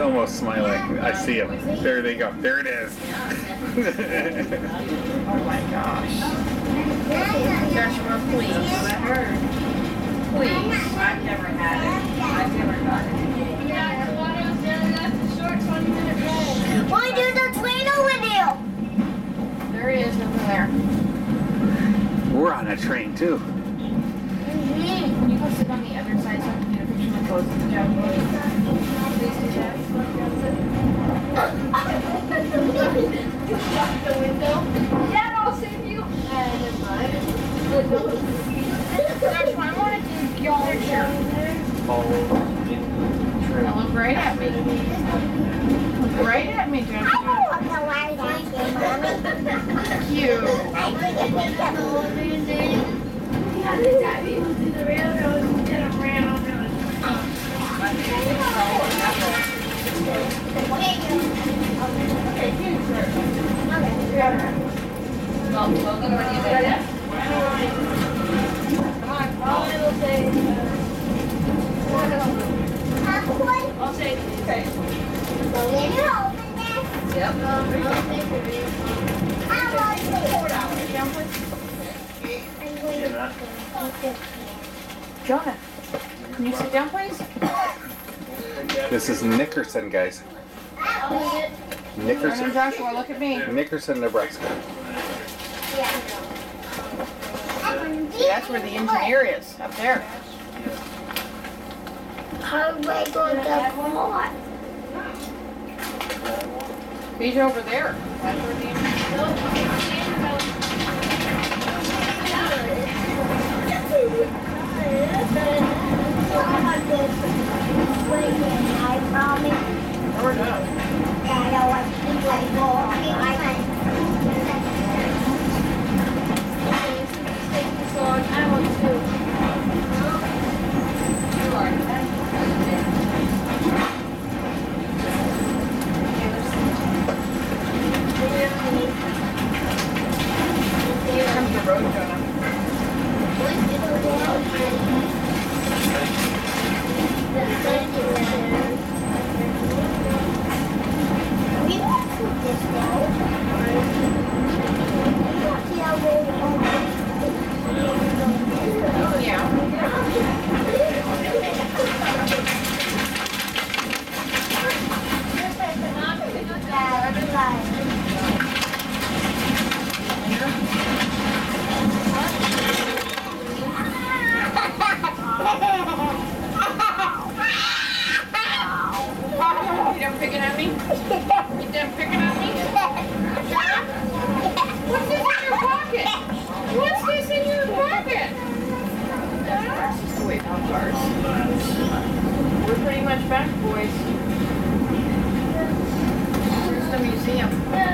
I see him. There they go. There it is. Oh my gosh. Joshua, please. Please. I've never had it. I've never gotten it. Why do the train over there? There he is over there. We're on a train too. Can you go sit on the other side so I can get a picture of both of the Joshua? Please do that. Joshua, I want to do your picture. Now look right at me. Look right at me, I Joshua. don't want to lie like you, Mommy. Cute. I think it's a Logan, what do you think? I'll take it. Okay. Yep. Jonah, can you sit down, please? This is Nickerson, guys. Jonah, Nickerson, Joshua, look at me. Nickerson, Nebraska. See, that's where the engineer is, up there. How do I go to the floor? He's over there. I promise Where it cars. We're pretty much back, boys. Where's the museum?